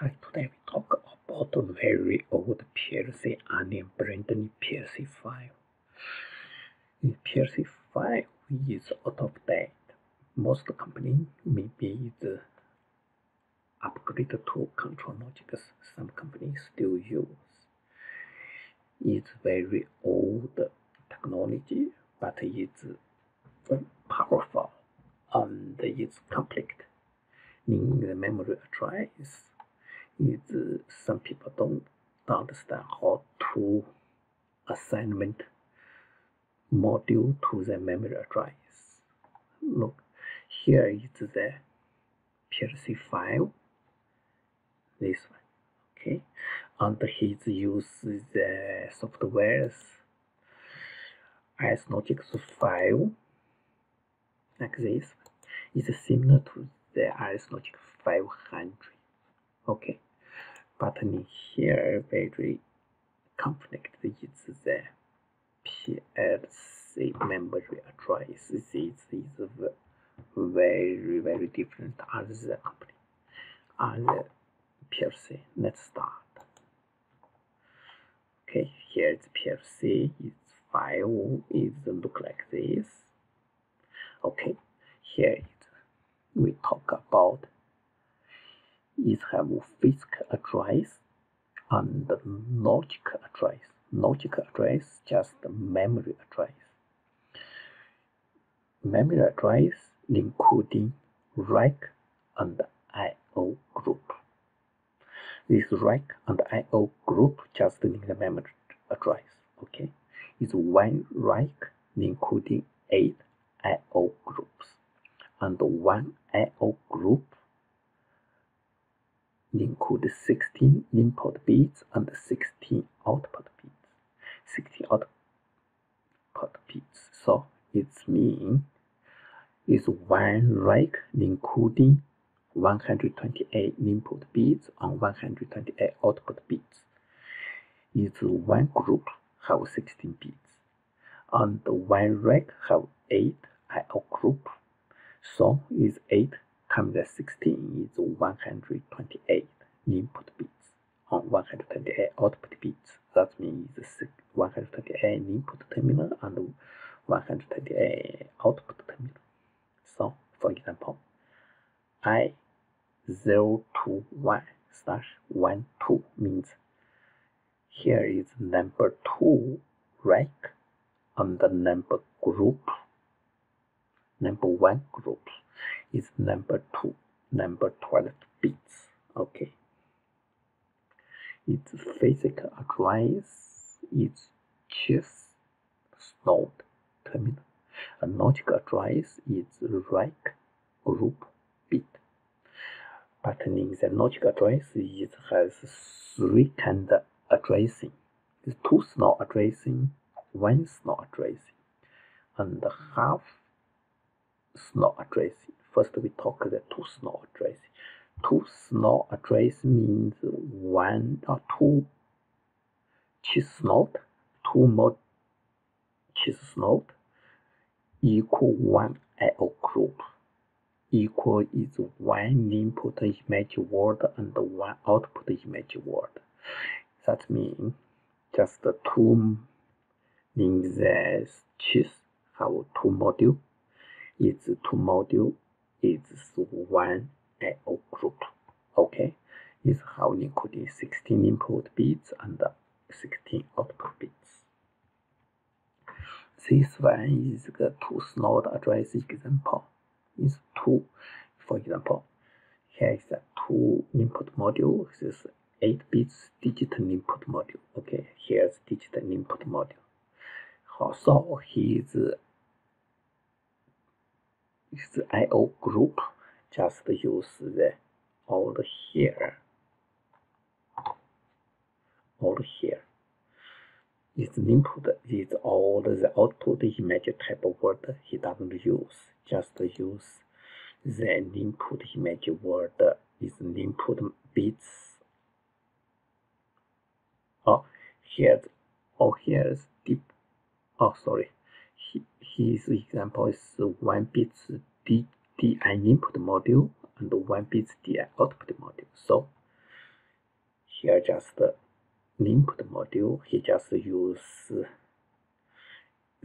Hi, today we talk about a very old PLC Allen Bradley PLC 5. PLC 5 is out of date. Most company maybe the upgrade to ControlLogix some companies still use. It's very old technology, but it's powerful and it's complex. Meaning the memory address is some people don't understand how to assignment module to the memory address. Look, here is the PLC 5, this one, okay, and he uses the software's as Logix file, like this, is similar to the Logix 500, okay but here very conflict is the PLC memory address. This is very very different as the company the PLC. Let's start. Okay, here is PLC. Its file is look like this. Okay, here it, we talk about is have physical address and logic address. Logic address just memory address. Memory address including rack and I/O group. This rack and I/O group just in the memory address. Okay, is one rack including eight I/O groups and one I/O group include 16 input bits and 16 output bits. 16 output bits. So it's mean is one rack including 128 input bits and 128 output bits. Is one group have 16 bits and the one rack have 8 IO group. So is 8 times 16 is 128 input bits on 128 output bits. That means 128 input terminal and 128 output terminal. So, for example, I 0 to 1 slash 1 2 means here is number 2 rack and the number group number 1 group is number 2, number 12 bits. Okay. Its physical address is chess node terminal. A logical address is rack group bit. But in the logical address, it has three kind of addressing. It's two slot addressing, one slot addressing, and half slot addressing. First, we talk the two slot address. Two slot address means one or two chess slot, two more chess slot equal one IO group. Equal is one input image word and one output image word. That means just the two in the uh, chess have two module. It's two module is one IO group. Okay, is how including 16 input bits and 16 output bits. This one is the two slot address example. Is two, for example, here is a two input module. This is 8 bits digital input module. Okay, here's digital input module. Also, here's is IO group. Just use the all here. All here. Its input is all the output image type of word he doesn't use. Just use the input image word is input bits. Oh, here's oh here's deep. Oh, sorry his example is one bit DI input module and one bit DI output module. So here just the input module, he just use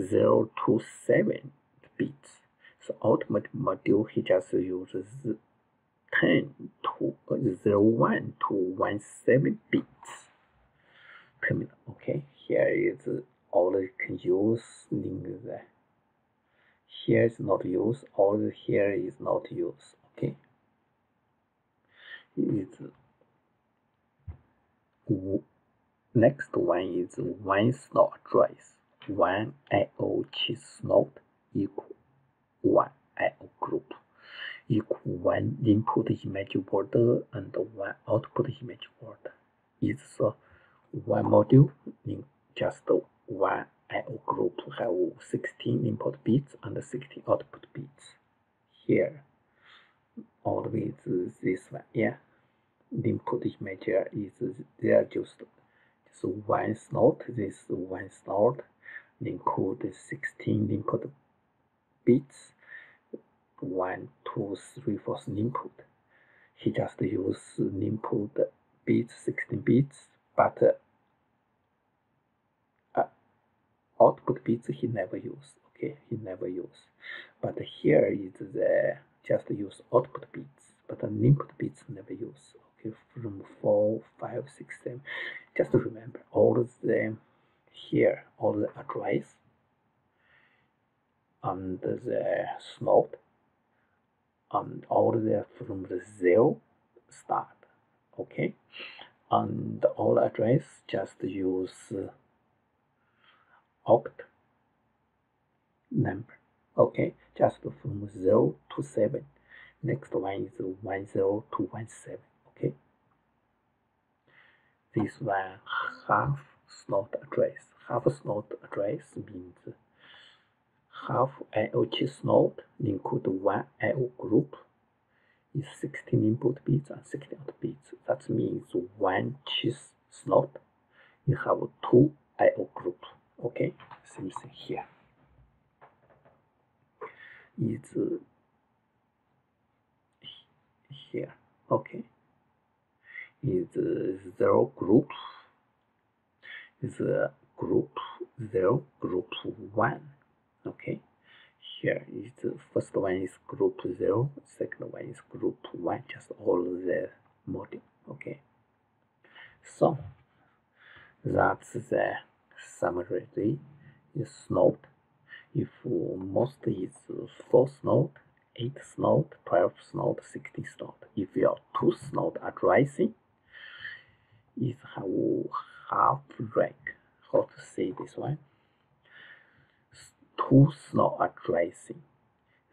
0 to 7 bits. So output module, he just uses 10 to uh, 0, 1 to 1, 7 bits terminal. Okay, here is all can use link there. Here is not used, all here is not used. Okay, is next one is one slot address. One IoT slot equal one IO group equal one input image border and one output image border. Is so one module in just one IO group have 16 input bits and 16 output bits. Here, always this one, yeah. The input image is there just, just one slot, this one slot, include 16 input bits, one, two, three, four input. He just use input bits, 16 bits, but uh, output bits he never use. Okay, he never use. But here is the just use output bits, but the input bits never use. Okay, from four, five, six, seven. Just remember all the here, all the address and the slot and all the from the zero start. Okay and all address just use uh, oct number okay just from 0 to 7 next one is 10 to 17 okay this one half slot address half slot address means half IoT slot include one IO group is 16 input bits and 16 output bits. That means one cheese slot, you have two I.O. group. Okay, same thing here. Is uh, here. Okay, is uh, zero group. Is uh, group zero, group one. Okay here is the first one is group 0 zero second one is group 1 just all the module okay so that's the summary is node if most is fourth node eighth node twelfth node sixteenth node if your tooth node addressing is have half rack how to say this one two slot addressing.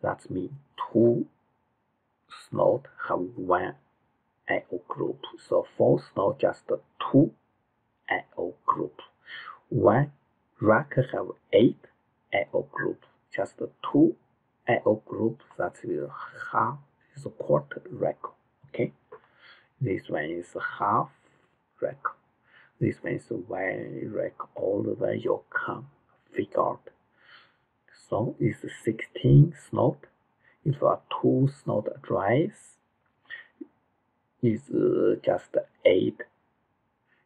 That means two slot have one IO group. So four slot just two IO group. One rack have eight IO group. Just two IO group. That's half is a quarter rack. Okay. This one is half rack. This one is one rack. All the way you can figure out so it's 16 slot. If a two slot address is uh, just 8.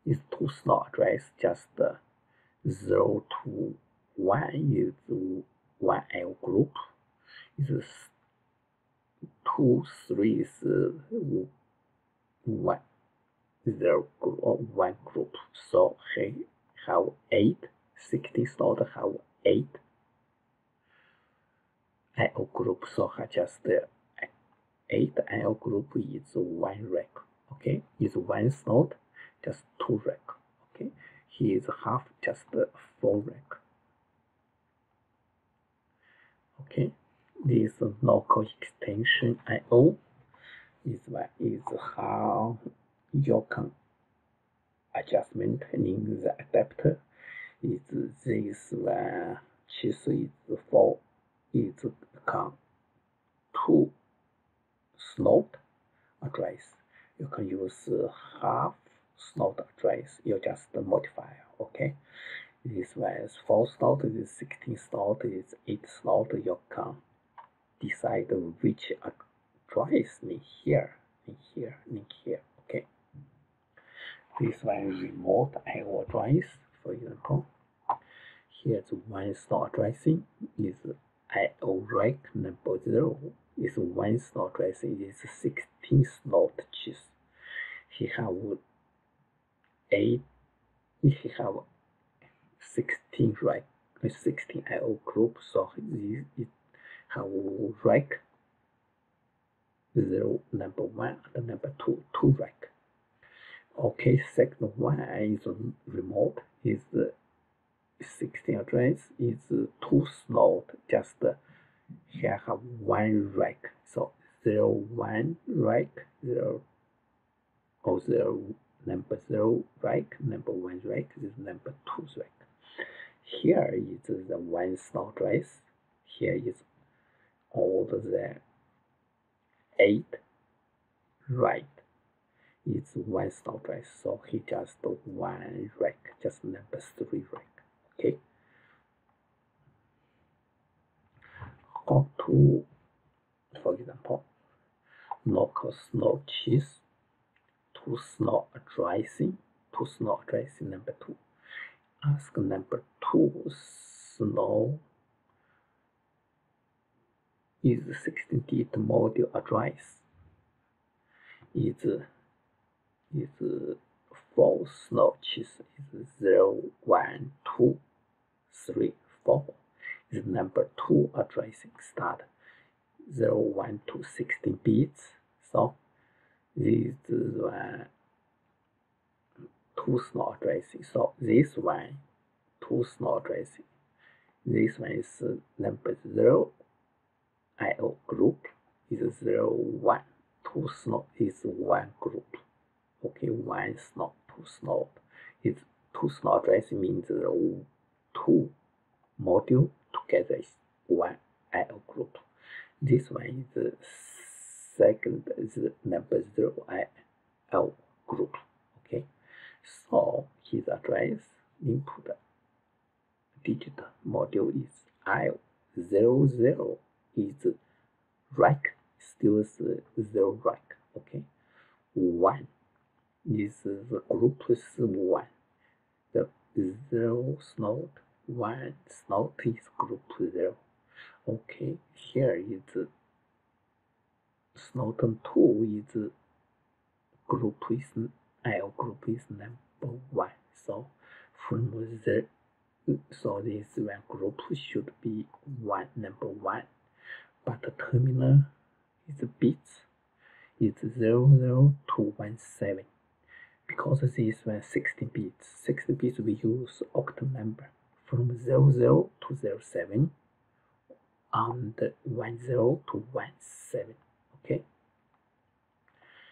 Is two slot address just uh, 0 to 1 is 1 L group. Is 2, 3 is uh, 1 zero group or one group. So he have eight, 60 slot have eight. IO group so just the 8 IO group is one rack okay? Is one slot just two rack okay here is half just four rack okay this local extension IO is what is how you can adjustment in the adapter is this one choose is for is can two slot address. You can use half slot address. You just modify. Okay. This is four slot. This 16 slot. Is eight slot. You can decide which address in here, in here, in here. Okay. this one is remote IO address, for example. Here's one slot addressing is IO rack number 0 is one slot addressing is 16 slot chips. He have 8 he have 16 rack 16 IO group so it, it have rack 0 number 1 and number 2 2 rack okay second one is remote is 16 address is two slot just here have one rack so 0 1 rack 0 or 0 number 0 rack number 1 rack is number 2 rack here is the one slot address here is all the 8 right? It's one slot address so he just one rack just number 3 rack okay. Go to for example local snow cheese to snow addressing to snow addressing number two. Ask number two snow is 16-bit module address. Is is false cheese is 0 1 2 3 4 is number 2 addressing start 0 1 to 16 bits so this one two slot addressing so this one two slot addressing this one is uh, number 0 IO group is 0 1 two slot is one group. Okay one slot two slot is two slot address means two module together is one IO group. This one is uh, second is number zero IO group okay? So his address input digit module is IO zero zero is rack still is zero rack okay? One is the group is one. The zero slot one slot is group zero. Okay here is slot two is group is L group is number one. So from the so this one group should be one number one. But the terminal is bits. Is 00 to 17 because this one 16 bits. 16 bits we use octal number. From 00 to 07 and 10 to 17 okay.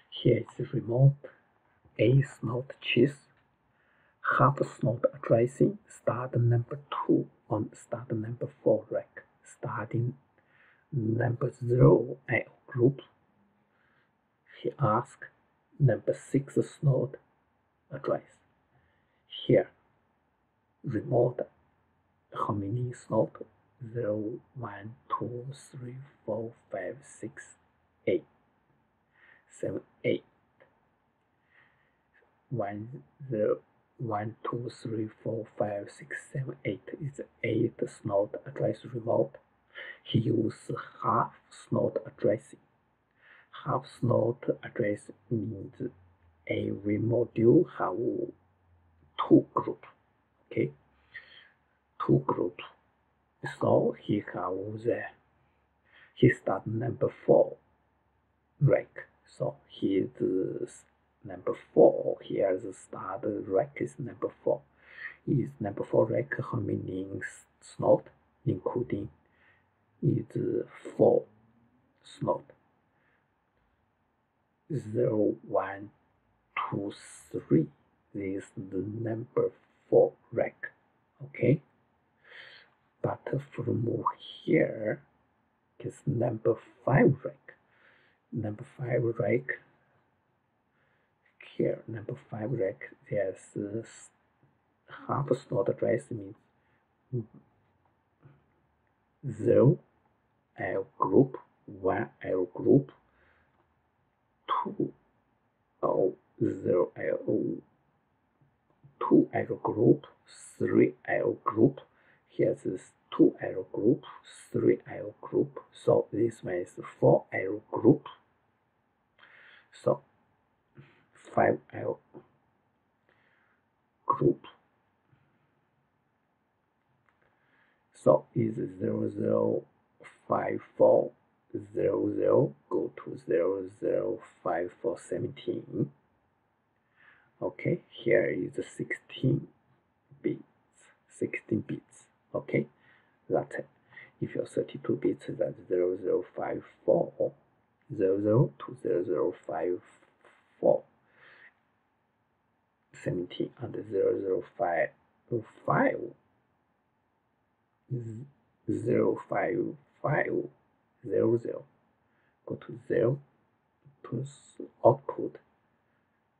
Here is remote. A slot cheese. Half slot addressing start number 2 on start number 4 rack. Starting number 0 IO group. He asked number 6 slot address here remote. How many slot 0 1 2 3 4 5 6 8 7 8 1 0 1 2 3 4 5 6 7 8 is 8 slot address remote he used half slot addressing. Half slot address means every module have two groups. Okay, two groups. So he have the he start number four rack. So his number four here the start rack is number four. Is number four rack many slot including is four slot. Zero, one, two, three. This is the number four rack. Okay. But from here is number five rack. Number five rack. Here, number five rack. There's half slot address means zero L group, one L group, two O zero L two L group, three L group. Here's this two L group, three L group. So this one is four L group. So five arrow group. So is zero zero five four zero zero go to zero zero five four seventeen. Okay, here is 16 bits, 16 bits. Okay, that's it. If you're 32 bits, that's 0054, 00 17 uh, and 005, 5, 055, 00, go to 0 to output.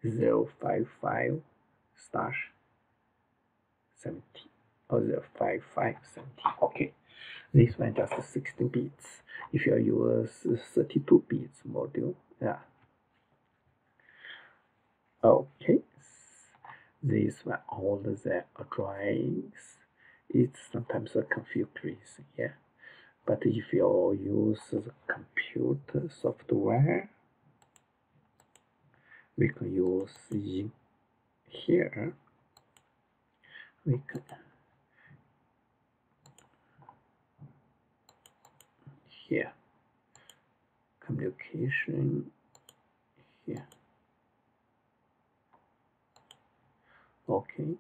055 slash 70 or 055 70 okay this one just 16 bits if you use 32 bits module. Yeah. Okay. This one all the drawings. It's sometimes a confusing yeah. But if you use the computer software we can use here. We can here communication here. Okay.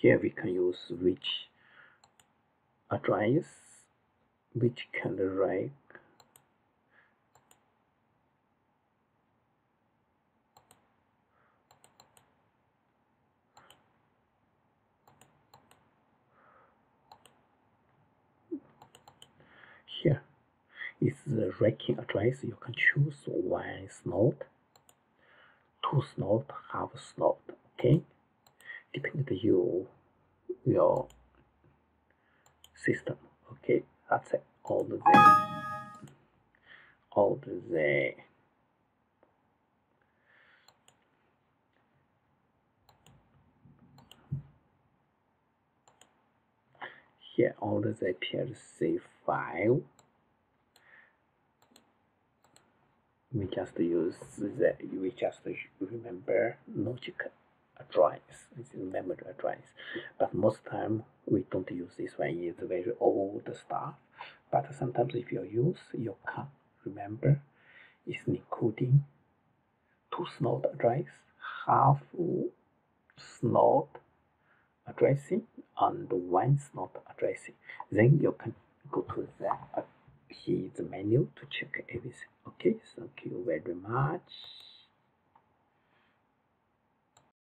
Here we can use which address which can write here is the racking address. You can choose one slot two slot half slot okay? Depending you your system okay? That's it. All the all the here all the PLC 5 we just use the we just remember logic address it's memory address but most time we don't use this one it's very old stuff. But sometimes if you use you can remember it's including two slot address half slot addressing and one slot addressing. Then you can go to the here is the menu to check everything. Okay thank you very much